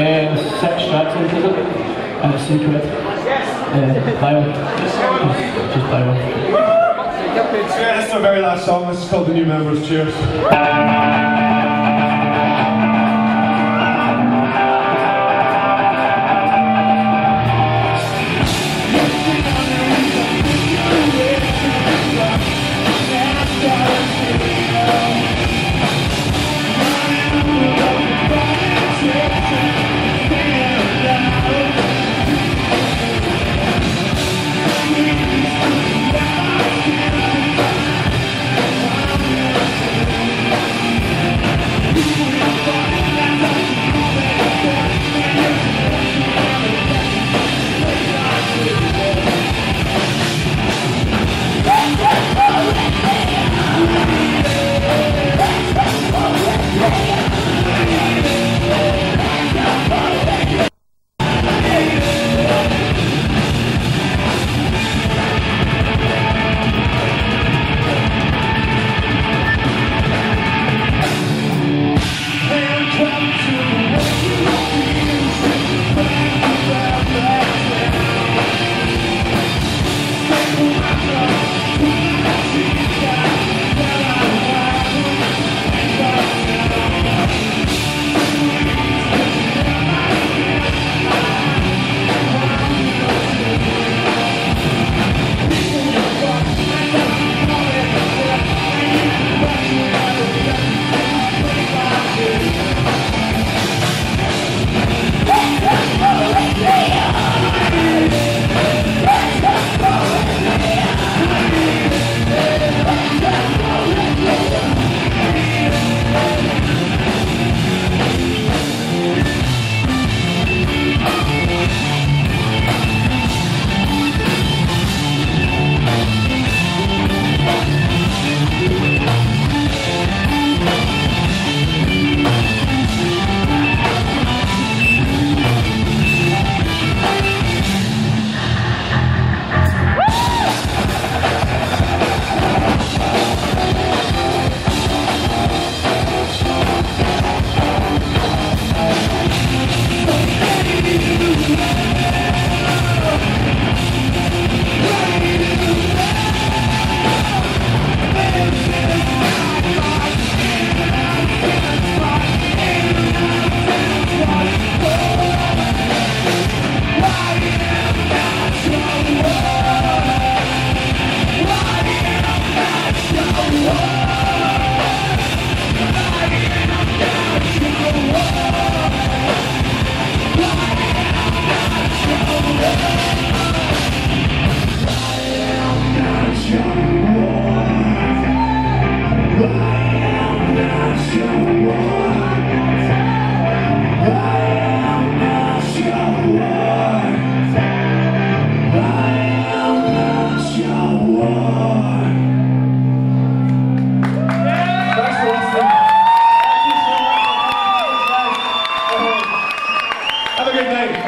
Uh, six tracks into and it's secret. Uh, buy one. Just, just buy one. Yeah, this is our very last song. This is called The New Members. Cheers. great day.